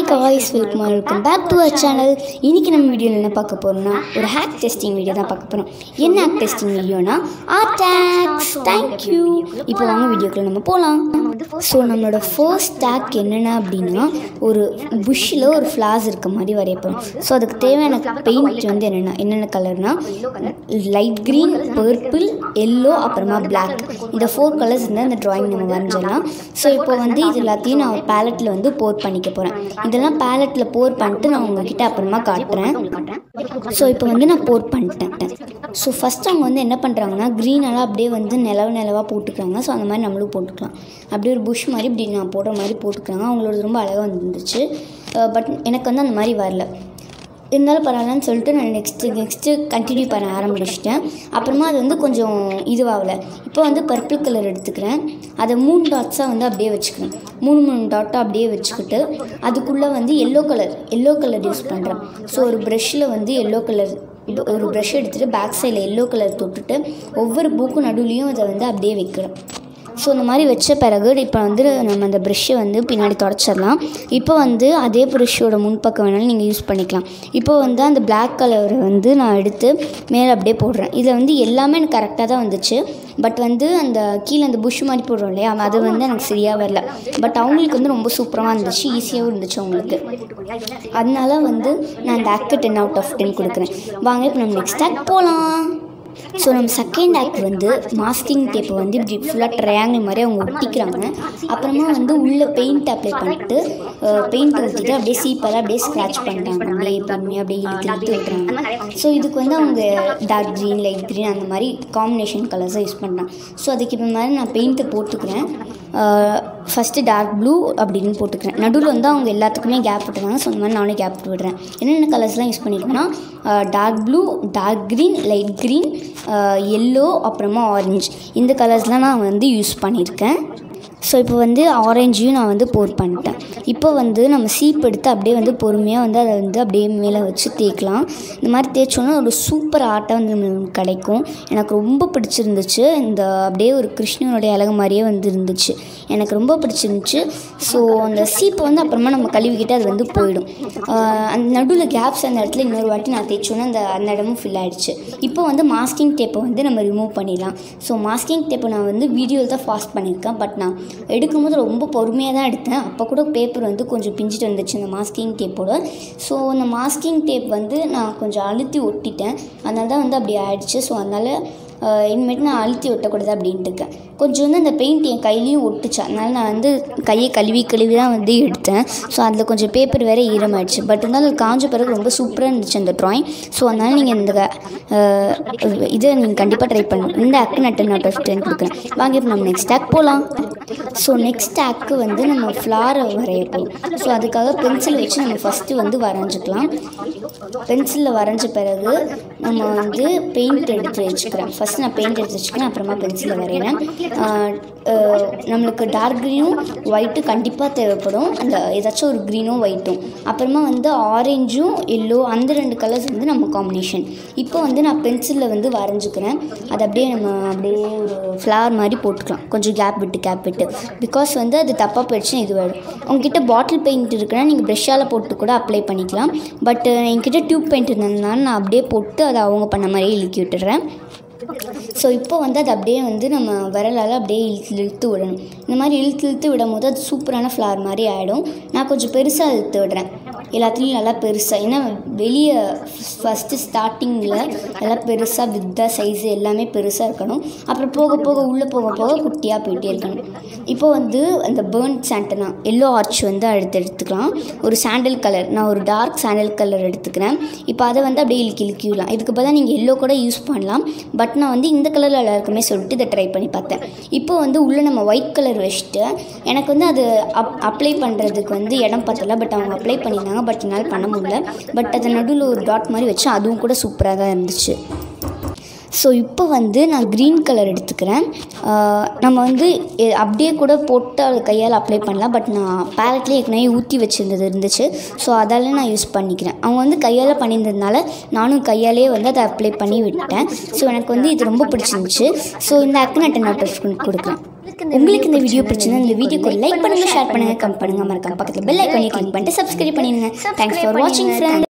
Hi guys welcome welcome back to our channel இன்றைக்கி நம்ம வீடியோவில் என்ன பார்க்க போகிறோம்னா ஒரு ஹேக் டெஸ்டிங் வீடியோ தான் பார்க்க போகிறோம் என்ன ஹேக் டெஸ்டிங் வீடியோனா ஆர்டாக்ஸ் தேங்க்யூ இப்போ வாங்க வீடியோக்குள்ள நம்ம போகலாம் ஸோ நம்மளோட ஃபர்ஸ்ட் டேக் என்னென்ன அப்படின்னா ஒரு புஷ்ஷில் ஒரு ஃப்ளார்ஸ் இருக்க மாதிரி வரைய போகிறோம் ஸோ அதுக்கு தேவையான பெயிண்ட் வந்து என்னென்ன என்னென்ன கலர்னா லைட் க்ரீன் பர்பிள் எல்லோ அப்புறமா பிளாக் இந்த ஃபோர் கலர்ஸ் இருந்தால் இந்த ட்ராயிங் நம்ம வரைஞ்சிடலாம் ஸோ இப்போ வந்து இது எல்லாத்தையும் நான் பேலட்டில் வந்து போர் பண்ணிக்க போகிறேன் இதெல்லாம் பேலட்டில் போர் பண்ணிட்டு நான் உங்ககிட்ட அப்புறமா காட்டுறேன். ஸோ இப்போ வந்து நான் போர் பண்ணிட்டேன். ஸோ ஃபஸ்ட் அவங்க வந்து என்ன பண்ணுறாங்கன்னா க்ரீனெல்லாம் அப்படியே வந்து நிலவு நிலவாக போட்டுக்கிறாங்க. ஸோ அந்த மாதிரி நம்மளும் போட்டுக்கலாம். அப்படியே ஒரு புஷ் மாதிரி இப்படி நான் போடுற மாதிரி போட்டுக்கிறாங்க. அவங்களோட ரொம்ப அழகாக வந்துருந்துச்சு. பட் எனக்கு வந்து அந்த மாதிரி வரல. இருந்தாலும் பரவாயில்லன்னு சொல்லிட்டு நான் நெக்ஸ்ட்டு நெக்ஸ்ட்டு கண்டினியூ பண்ண ஆரம்பிச்சிட்டேன். அப்புறமா அது வந்து கொஞ்சம் இதுவாகல. இப்போ வந்து பர்பிள் கலர் எடுத்துக்கிறேன். அதை மூணு டாட்ஸாக வந்து அப்படியே வச்சுக்கிறேன் மூணு மூணு டாட்டாக அப்படியே வச்சுக்கிட்டு அதுக்குள்ளே வந்து yellow colour yellow colour use பண்ணுறேன் ஸோ ஒரு ப்ரஷ்ஷில் வந்து எல்லோ கலர் ஒரு ப்ரெஷ் எடுத்துகிட்டு பேக் சைடில் எல்லோ கலர் தொட்டுட்டு ஒவ்வொரு பூக்கும் நடுவுலையும் அதை வந்து அப்படியே வைக்கிறேன் ஸோ இந்த மாதிரி வச்ச பிறகு இப்போ வந்து நம்ம அந்த ப்ரெஷ்ஷை வந்து பின்னாடி தொடச்சிடலாம். இப்போ வந்து அதே ப்ரெஷ்ஷோட முன்பக்கம் வேணாலும் நீங்கள் யூஸ் பண்ணிக்கலாம். இப்போ வந்து அந்த பிளாக் கலரை வந்து நான் எடுத்து மேலே அப்படியே போடுறேன். இதில் வந்து எல்லாமே எனக்கு கரெக்டாக தான் வந்துச்சு. பட் வந்து அந்த கீழே அந்த புஷ் மாதிரி போடுறோம் இல்லையா அது வந்து எனக்கு சரியாக வரல. பட் அவங்களுக்கு வந்து ரொம்ப சூப்பராக இருந்துச்சு ஈஸியாகவும் இருந்துச்சு அவங்களுக்கு. அதனால வந்து நான் அந்த ஆக்கு டென் அவுட் ஆஃப் டென் கொடுக்குறேன். வாங்க இப்போ நம்ம நெக்ஸ்ட் ஆக்ட் போகலாம் ஸோ நம்ம செகண்ட் ஆக்ட் வந்து மாஸ்கிங் டேப்பை வந்து இப்படி ஃபுல்லாக ட்ரையாங்கிள் மாதிரி அவங்க ஒட்டிக்கிறாங்க. அப்புறமா வந்து உள்ளே பெயிண்ட் அப்ளை பண்ணிட்டு பெயிண்ட் ஊற்றிட்டு அப்படியே சீப்பெல்லாம் அப்படியே ஸ்க்ராட்ச் பண்ணுறாங்க அப்படியே பண்ணி அப்படியே இழுத்து இழுத்து விட்டுறாங்க. ஸோ இதுக்கு வந்து அவங்க டார்க் க்ரீன் லைட் க்ரீன் அந்த மாதிரி காம்பினேஷன் கலர்ஸாக யூஸ் பண்ணுறாங்க ஸோ அதுக்கு இப்போ மாதிரி நான் பெயிண்ட்டை போட்டுக்கிறேன். ஃபஸ்ட்டு டார்க் ப்ளூ அப்படின்னு போட்டுக்கிறேன். நடுவில் வந்து அவங்க எல்லாத்துக்குமே கேப் விட்டுருவாங்க ஸோ இந்த மாதிரி நானே கேப் விட்டு விடுறேன் என்னென்ன கலர்ஸ்லாம் யூஸ் பண்ணியிருக்கேன்னா dark blue dark green light green yellow அப்புறமா ஆரஞ்சு இந்த கலர்ஸ்லாம் நான் வந்து யூஸ் பண்ணியிருக்கேன். ஸோ இப்போ வந்து ஆரஞ்சையும் நான் வந்து போர் பண்ணிட்டேன். இப்போ வந்து நம்ம சீப் எடுத்து அப்படியே வந்து பொறுமையாக வந்து அதை வந்து அப்படியே மேலே வச்சு தேய்க்கலாம். இந்த மாதிரி தேய்ச்சோன்னா ஒரு சூப்பர் ஆர்ட்டாக வந்து நம்மளுக்கு கிடைக்கும். எனக்கு ரொம்ப பிடிச்சிருந்துச்சு. இந்த அப்படியே ஒரு கிருஷ்ணனுடைய அழகு மாதிரியே வந்து இருந்துச்சு. எனக்கு ரொம்ப பிடிச்சிருந்துச்சு. ஸோ அந்த சீப்பை வந்து அப்புறமா நம்ம கழுவிக்கிட்டு அது வந்து போயிடும். அந்த நடுவில் கேப்ஸ் அந்த இடத்துல இன்னொரு வாட்டி நான் தேய்ச்சோன்னா அந்த அந்த இடமும் ஃபில் ஆகிடுச்சு இப்போ வந்து மாஸ்கிங் டேப்பை வந்து நம்ம ரிமூவ் பண்ணிடலாம். ஸோ மாஸ்கிங் டேப்பை நான் வந்து வீடியோவில் தான் ஃபாஸ்ட் பண்ணியிருக்கேன். பட் நான் எடுக்கும்போது ரொம்ப பொறுமையாக தான் எடுத்தேன். அப்போ கூட பேப்பர் வந்து கொஞ்சம் பிஞ்சிட்டு வந்துச்சு அந்த மாஸ்கிங் டேப்போட ஸோ அந்த மாஸ்கிங் டேப் வந்து நான் கொஞ்சம் அழுத்தி ஒட்டிட்டேன். அதனால தான் வந்து அப்படி ஆயிடுச்சு. ஸோ அதனால் இனிமேட்டு நான் அழுத்தி ஒட்டக்கூடாது அப்படின்ட்டு இருக்கேன். கொஞ்சம் வந்து அந்த பெயிண்ட் என் கையிலையும் ஒட்டுச்சு. அதனால நான் வந்து கையை கழுவி கழுவி தான் வந்து எடுத்தேன். ஸோ அதில் கொஞ்சம் பேப்பர் வேறு ஈரமாயிடுச்சு. பட் இருந்தாலும் காஞ்ச பிறகு ரொம்ப சூப்பராக இருந்துச்சு அந்த ட்ராயிங் ஸோ அதனால் நீங்கள் இந்த இதை நீங்கள் கண்டிப்பாக ட்ரை பண்ணணும் இந்த ஆக்கு நான் டென் அவுட் ஆஃப் டென் கொடுக்குறேன். வாங்க இப்போ நம்ம நெக்ஸ்ட் ஆக் போகலாம் ஸோ நெக்ஸ்ட் ஆக்கு வந்து நம்ம ஃப்ளாரை வரைய போகும் ஸோ அதுக்காக பென்சில் வச்சு நம்ம ஃபஸ்ட்டு வந்து வரைஞ்சிக்கலாம். பென்சிலில் வரைஞ்ச பிறகு நம்ம வந்து பெயிண்ட் எடுத்து வச்சுக்கிறேன் ஃபஸ்ட் நான் பெயிண்ட் எடுத்து வச்சுக்கிறேன் அப்புறமா பென்சிலில் வரைகிறேன். நம்மளுக்கு டார்க் க்ரீனும் ஒயிட்டும் கண்டிப்பாக தேவைப்படும். அந்த ஏதாச்சும் ஒரு க்ரீனும் ஒயிட்டும் அப்புறமா வந்து ஆரஞ்சும் எல்லோ அந்த ரெண்டு கலர்ஸ் வந்து நம்ம காம்பினேஷன் இப்போ வந்து நான் பென்சிலில் வந்து வரைஞ்சிக்கிறேன். அது அப்படியே நம்ம அப்படியே ஒரு ஃப்ளவர் மாதிரி போட்டுக்கலாம். கொஞ்சம் கேப் விட்டு கேப் விட்டு. பிகாஸ் வந்து அது தப்பாக போயிடுச்சுன்னா இது வரும் உங்ககிட்ட பாட்டில் பெயிண்ட் இருக்குன்னா நீங்கள் ப்ரெஷ்ஷால் போட்டு கூட அப்ளை பண்ணிக்கலாம். பட் என்கிட்ட டியூப் பெயிண்ட் இருந்ததுனால நான் அப்படியே போட்டு அதை அவங்க பண்ண மாதிரியே இழுக்கி விட்டுறேன் ஸோ இப்போ வந்து அது அப்படியே வந்து நம்ம விரலால் அப்படியே இழுத்து இழுத்து விடணும். இந்த மாதிரி இழுத்து இழுத்து விடும் போது அது சூப்பரான ஃப்ளவர் மாதிரி ஆகிடும் நான் கொஞ்சம் பெருசாக இழுத்து விடுறேன். எல்லாத்துலேயும் நல்லா பெருசாக ஏன்னா வெளியே ஃபஸ்ட்டு ஸ்டார்டிங்கில் நல்லா பெருசாக வித்தா சைஸு எல்லாமே பெருசாக இருக்கணும். அப்புறம் போக போக உள்ளே போக போக குட்டியாக போயிட்டே இருக்கணும். இப்போ வந்து அந்த பேர்ன் சாண்டனா எல்லோ ஆர்ச் வந்து அடுத்து எடுத்துக்கலாம். ஒரு சாண்டல் கலர் நான் ஒரு டார்க் சாண்டல் கலர் எடுத்துக்கிறேன். இப்போ அதை வந்து அப்படியே இழுக்கி விடலாம். இதுக்கு பதிலாக நீங்கள் எல்லோ கூட யூஸ் பண்ணலாம். பட் நான் வந்து இந்த கலரில் எல்லாருக்குமே சொல்லிட்டு இதை ட்ரை பண்ணி பார்த்தேன். இப்போ வந்து உள்ளே நம்ம ஒயிட் கலர் வச்சுட்டு எனக்கு வந்து அது அப் அப்ளை பண்ணுறதுக்கு வந்து இடம் பார்த்தல பட் அவங்க அப்ளை பண்ணியிருந்தாங்க. பட் என்னால் பண்ண முடியல. பட் அதை நடுவில் ஒரு டாட் மாதிரி வச்சு அதுவும் கூட சூப்பராக தான் இருந்துச்சு. ஸோ இப்போ வந்து நான் க்ரீன் கலர் எடுத்துக்கிறேன். நம்ம வந்து அப்படியே கூட போட்டு கையால் அப்ளை பண்ணலாம். பட் நான் பேரட்லேயே ஏற்கனவே ஊற்றி வச்சுருந்தது இருந்துச்சு. ஸோ அதால் நான் யூஸ் பண்ணிக்கிறேன். அவங்க வந்து கையால் பண்ணியிருந்ததுனால நானும் கையாலே வந்து அதை அப்ளை பண்ணி விட்டேன் ஸோ எனக்கு வந்து இது ரொம்ப பிடிச்சிருந்துச்சு. ஸோ இந்த ஆக்கு நான் டென் அவுட் கொடுக்குறேன். உங்களுக்கு இந்த வீடியோ பிடிச்சிருந்தா இந்த வீடியோக்கு லைக் பண்ணுங்க ஷேர் பண்ணுங்க கமெண்ட் பண்ணுங்க. மறக்காம பக்கத்தில் பெல் ஐக்கானே கிளிக் பண்ணிட்டு சப்ஸ்கிரைப் பண்ணிடுங்க. தேங்க்ஸ் ஃபார் வாட்சிங் ஃப்ரெண்ட்